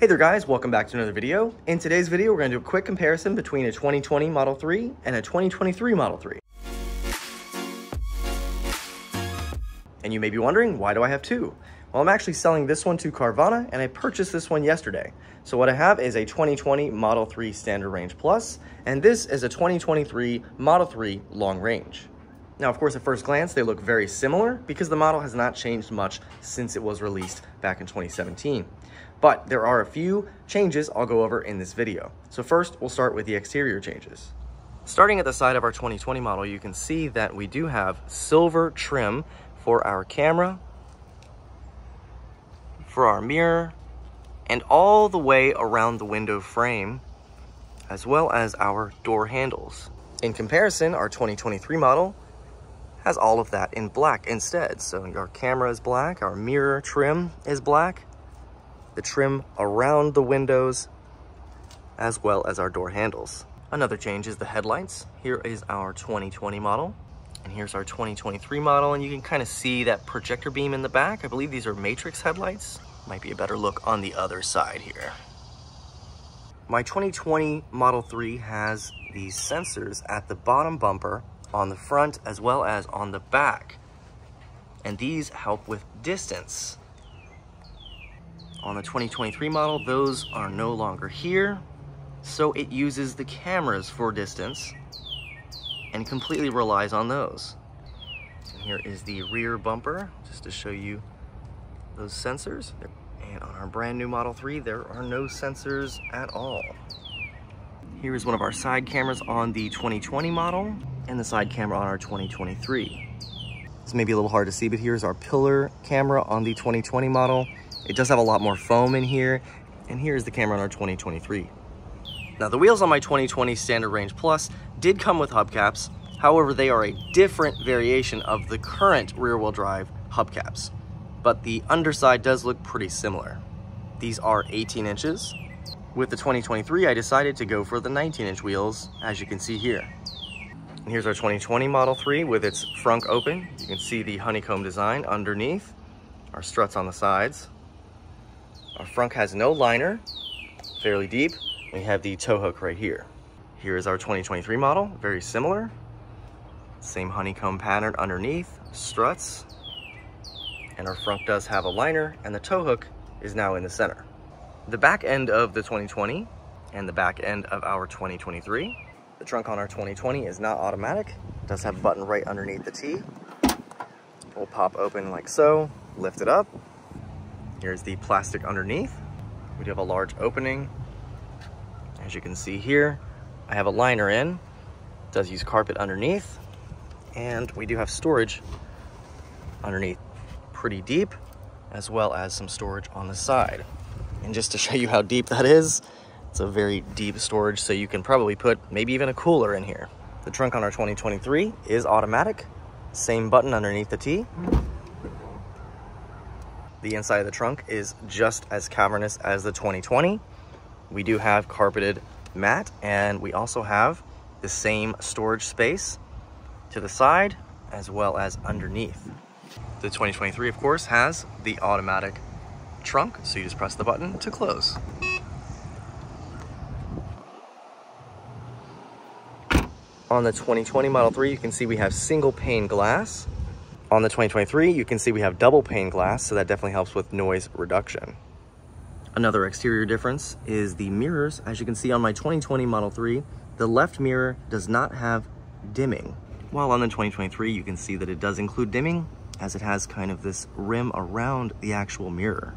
Hey there guys, welcome back to another video. In today's video, we're gonna do a quick comparison between a 2020 Model 3 and a 2023 Model 3. And you may be wondering, why do I have two? Well, I'm actually selling this one to Carvana and I purchased this one yesterday. So what I have is a 2020 Model 3 Standard Range Plus, and this is a 2023 Model 3 Long Range. Now, of course, at first glance, they look very similar because the model has not changed much since it was released back in 2017. But there are a few changes I'll go over in this video. So first, we'll start with the exterior changes. Starting at the side of our 2020 model, you can see that we do have silver trim for our camera, for our mirror, and all the way around the window frame, as well as our door handles. In comparison, our 2023 model has all of that in black instead. So our camera is black, our mirror trim is black, the trim around the windows, as well as our door handles. Another change is the headlights. Here is our 2020 model, and here's our 2023 model, and you can kind of see that projector beam in the back. I believe these are matrix headlights. Might be a better look on the other side here. My 2020 Model 3 has these sensors at the bottom bumper on the front as well as on the back. And these help with distance. On the 2023 model, those are no longer here, so it uses the cameras for distance and completely relies on those. And here is the rear bumper, just to show you those sensors. And on our brand new Model 3, there are no sensors at all. Here is one of our side cameras on the 2020 model and the side camera on our 2023. This may be a little hard to see, but here's our pillar camera on the 2020 model. It does have a lot more foam in here, and here's the camera on our 2023. Now the wheels on my 2020 Standard Range Plus did come with hubcaps, however they are a different variation of the current rear-wheel drive hubcaps, but the underside does look pretty similar. These are 18 inches. With the 2023, I decided to go for the 19 inch wheels, as you can see here. And here's our 2020 Model 3 with its frunk open. You can see the honeycomb design underneath, our struts on the sides. Our frunk has no liner, fairly deep. We have the tow hook right here. Here is our 2023 model, very similar. Same honeycomb pattern underneath, struts, and our frunk does have a liner and the tow hook is now in the center. The back end of the 2020 and the back end of our 2023 the trunk on our 2020 is not automatic. It does have a button right underneath the T. Will pop open like so, lift it up. Here's the plastic underneath. We do have a large opening. As you can see here, I have a liner in. It does use carpet underneath. And we do have storage underneath pretty deep, as well as some storage on the side. And just to show you how deep that is, it's a very deep storage, so you can probably put maybe even a cooler in here. The trunk on our 2023 is automatic. Same button underneath the T. The inside of the trunk is just as cavernous as the 2020. We do have carpeted mat, and we also have the same storage space to the side as well as underneath. The 2023, of course, has the automatic trunk, so you just press the button to close. On the 2020 Model 3, you can see we have single pane glass. On the 2023, you can see we have double pane glass, so that definitely helps with noise reduction. Another exterior difference is the mirrors. As you can see on my 2020 Model 3, the left mirror does not have dimming. While on the 2023, you can see that it does include dimming, as it has kind of this rim around the actual mirror.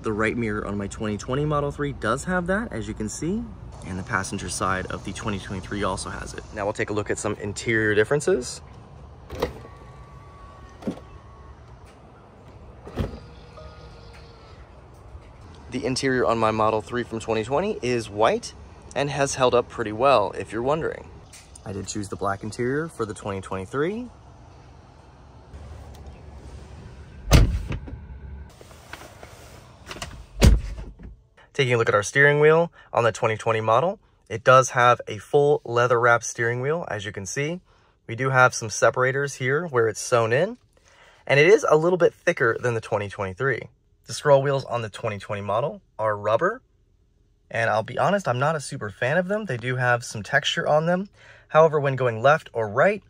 The right mirror on my 2020 Model 3 does have that, as you can see, and the passenger side of the 2023 also has it. Now we'll take a look at some interior differences. The interior on my Model 3 from 2020 is white and has held up pretty well, if you're wondering. I did choose the black interior for the 2023. Taking a look at our steering wheel on the 2020 model, it does have a full leather wrap steering wheel, as you can see. We do have some separators here where it's sewn in, and it is a little bit thicker than the 2023. The scroll wheels on the 2020 model are rubber. And I'll be honest, I'm not a super fan of them. They do have some texture on them. However, when going left or right,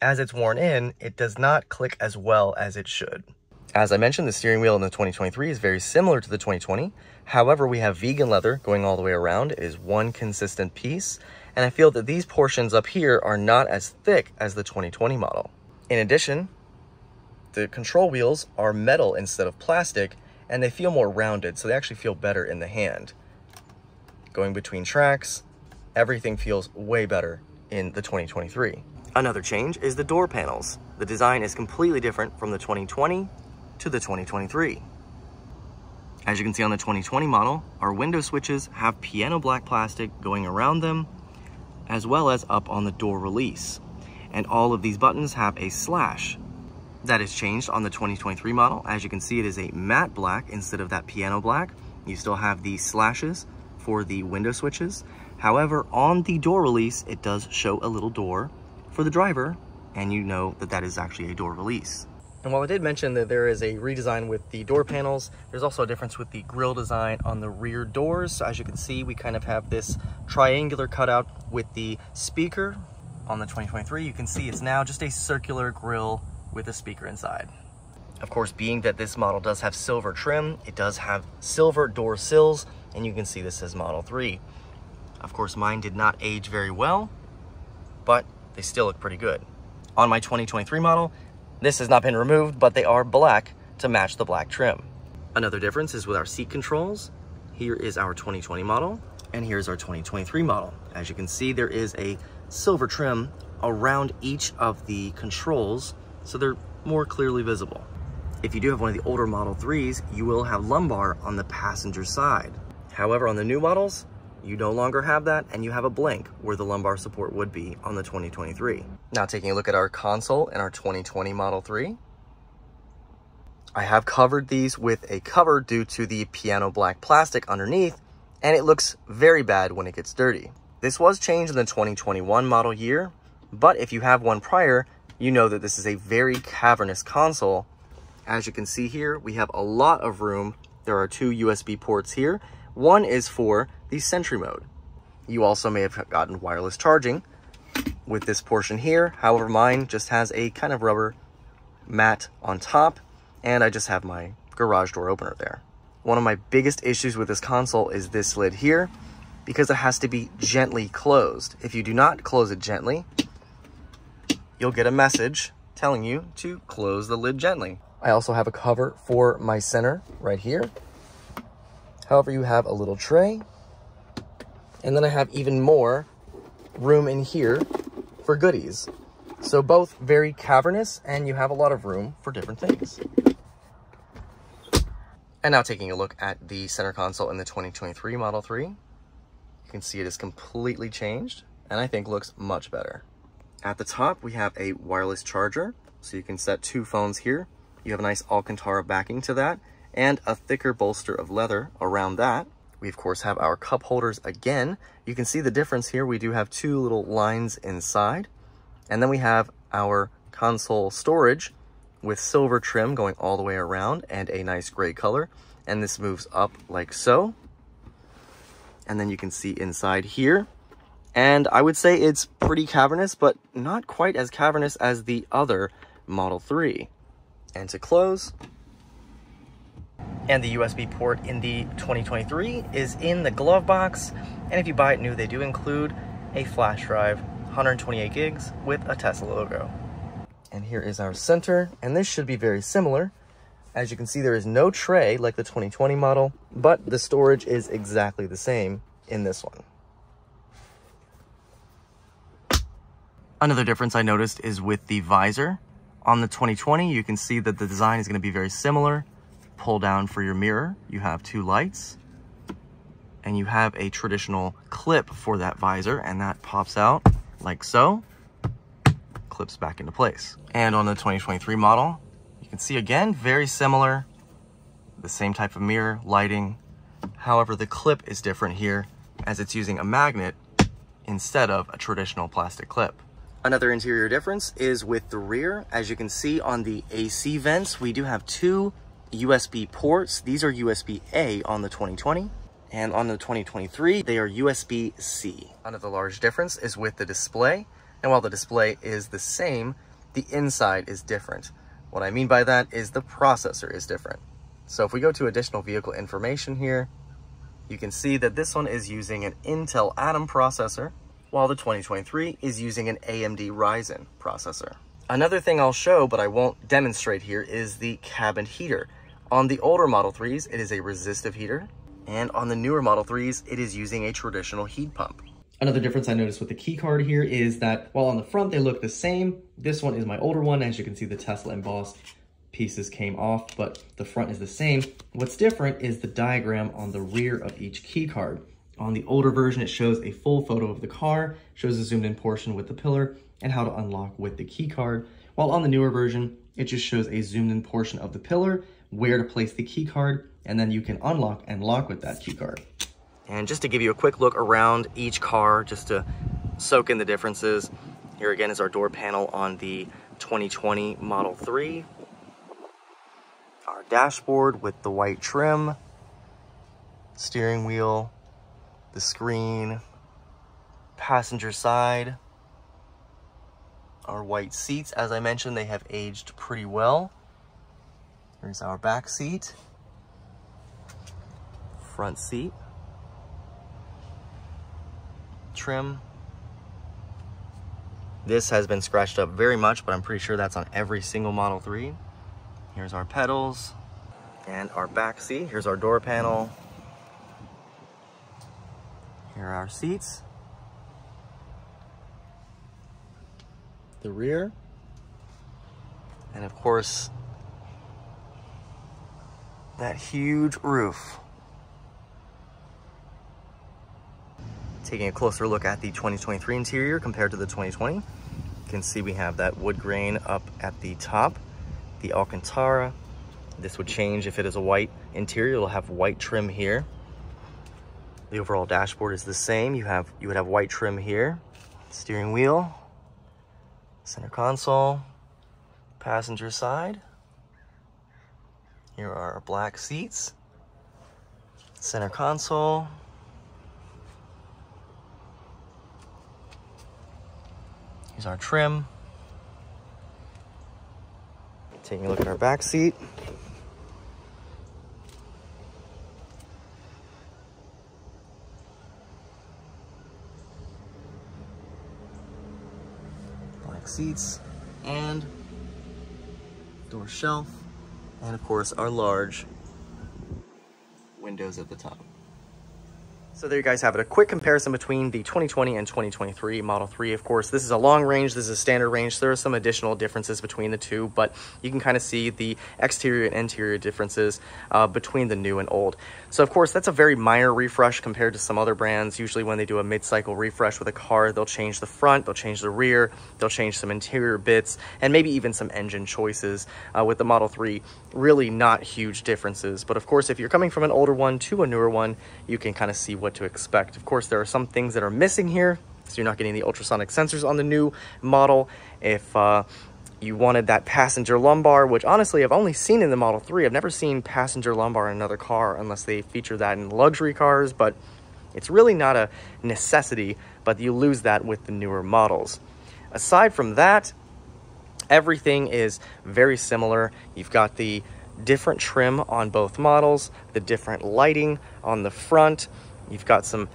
as it's worn in, it does not click as well as it should. As I mentioned, the steering wheel in the 2023 is very similar to the 2020. However, we have vegan leather going all the way around. It is one consistent piece. And I feel that these portions up here are not as thick as the 2020 model. In addition, the control wheels are metal instead of plastic, and they feel more rounded, so they actually feel better in the hand. Going between tracks, everything feels way better in the 2023. Another change is the door panels. The design is completely different from the 2020 to the 2023. As you can see on the 2020 model, our window switches have piano black plastic going around them, as well as up on the door release. And all of these buttons have a slash that is changed on the 2023 model. As you can see, it is a matte black instead of that piano black. You still have the slashes for the window switches. However, on the door release, it does show a little door for the driver, and you know that that is actually a door release. And while I did mention that there is a redesign with the door panels, there's also a difference with the grille design on the rear doors. So as you can see, we kind of have this triangular cutout with the speaker. On the 2023, you can see it's now just a circular grille with a speaker inside. Of course, being that this model does have silver trim, it does have silver door sills, and you can see this says Model 3. Of course, mine did not age very well, but they still look pretty good. On my 2023 model, this has not been removed, but they are black to match the black trim. Another difference is with our seat controls. Here is our 2020 model, and here's our 2023 model. As you can see, there is a silver trim around each of the controls so they're more clearly visible. If you do have one of the older Model 3s, you will have lumbar on the passenger side. However, on the new models, you no longer have that and you have a blank where the lumbar support would be on the 2023. Now taking a look at our console in our 2020 Model 3. I have covered these with a cover due to the piano black plastic underneath and it looks very bad when it gets dirty. This was changed in the 2021 model year, but if you have one prior, you know that this is a very cavernous console. As you can see here, we have a lot of room. There are two USB ports here. One is for the Sentry mode. You also may have gotten wireless charging with this portion here. However, mine just has a kind of rubber mat on top, and I just have my garage door opener there. One of my biggest issues with this console is this lid here, because it has to be gently closed. If you do not close it gently, you'll get a message telling you to close the lid gently. I also have a cover for my center right here. However, you have a little tray. And then I have even more room in here for goodies. So both very cavernous and you have a lot of room for different things. And now taking a look at the center console in the 2023 Model 3. You can see it is completely changed and I think looks much better. At the top, we have a wireless charger, so you can set two phones here. You have a nice Alcantara backing to that, and a thicker bolster of leather around that. We, of course, have our cup holders again. You can see the difference here. We do have two little lines inside. And then we have our console storage with silver trim going all the way around and a nice gray color. And this moves up like so. And then you can see inside here, and I would say it's pretty cavernous, but not quite as cavernous as the other Model 3. And to close, and the USB port in the 2023 is in the glove box. And if you buy it new, they do include a flash drive, 128 gigs with a Tesla logo. And here is our center, and this should be very similar. As you can see, there is no tray like the 2020 model, but the storage is exactly the same in this one. Another difference I noticed is with the visor. On the 2020, you can see that the design is going to be very similar. Pull down for your mirror, you have two lights, and you have a traditional clip for that visor, and that pops out like so, clips back into place. And on the 2023 model, you can see again, very similar, the same type of mirror, lighting. However, the clip is different here as it's using a magnet instead of a traditional plastic clip. Another interior difference is with the rear. As you can see on the AC vents, we do have two USB ports. These are USB-A on the 2020. And on the 2023, they are USB-C. Another large difference is with the display. And while the display is the same, the inside is different. What I mean by that is the processor is different. So if we go to additional vehicle information here, you can see that this one is using an Intel Atom processor, while the 2023 is using an AMD Ryzen processor. Another thing I'll show, but I won't demonstrate here, is the cabin heater. On the older Model 3s, it is a resistive heater, and on the newer Model 3s, it is using a traditional heat pump. Another difference I noticed with the key card here is that while on the front they look the same, this one is my older one. As you can see, the Tesla embossed pieces came off, but the front is the same. What's different is the diagram on the rear of each key card. On the older version, it shows a full photo of the car, shows a zoomed in portion with the pillar, and how to unlock with the key card. While on the newer version, it just shows a zoomed in portion of the pillar, where to place the key card, and then you can unlock and lock with that key card. And just to give you a quick look around each car, just to soak in the differences, here again is our door panel on the 2020 Model 3 our dashboard with the white trim, steering wheel, the screen, passenger side, our white seats. As I mentioned, they have aged pretty well. Here's our back seat, front seat, trim. This has been scratched up very much, but I'm pretty sure that's on every single Model 3. Here's our pedals and our back seat. Here's our door panel. Here are our seats. The rear. And of course, that huge roof. Taking a closer look at the 2023 interior compared to the 2020, you can see we have that wood grain up at the top the Alcantara. This would change if it is a white interior. It'll have white trim here. The overall dashboard is the same. You have you would have white trim here. Steering wheel, center console, passenger side. Here are our black seats, center console. Here's our trim. Taking a look at our back seat. Black seats and door shelf. And of course our large windows at the top. So there you guys have it, a quick comparison between the 2020 and 2023 Model 3. Of course, this is a long range, this is a standard range. So there are some additional differences between the two, but you can kind of see the exterior and interior differences uh, between the new and old. So of course, that's a very minor refresh compared to some other brands. Usually when they do a mid-cycle refresh with a car, they'll change the front, they'll change the rear, they'll change some interior bits, and maybe even some engine choices. Uh, with the Model 3, really not huge differences. But of course, if you're coming from an older one to a newer one, you can kind of see what to expect. Of course, there are some things that are missing here, so you're not getting the ultrasonic sensors on the new model. If uh, you wanted that passenger lumbar, which honestly I've only seen in the Model 3. I've never seen passenger lumbar in another car unless they feature that in luxury cars, but it's really not a necessity, but you lose that with the newer models. Aside from that, everything is very similar. You've got the different trim on both models, the different lighting on the front, You've got some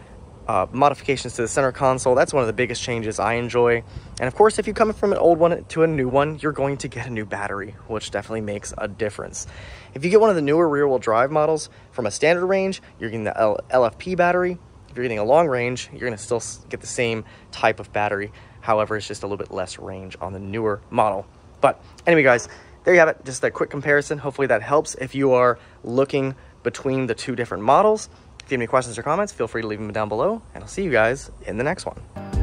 uh, modifications to the center console. That's one of the biggest changes I enjoy. And of course, if you come from an old one to a new one, you're going to get a new battery, which definitely makes a difference. If you get one of the newer rear wheel drive models from a standard range, you're getting the L LFP battery. If you're getting a long range, you're gonna still get the same type of battery. However, it's just a little bit less range on the newer model. But anyway, guys, there you have it. Just a quick comparison. Hopefully that helps if you are looking between the two different models. If you have any questions or comments, feel free to leave them down below, and I'll see you guys in the next one.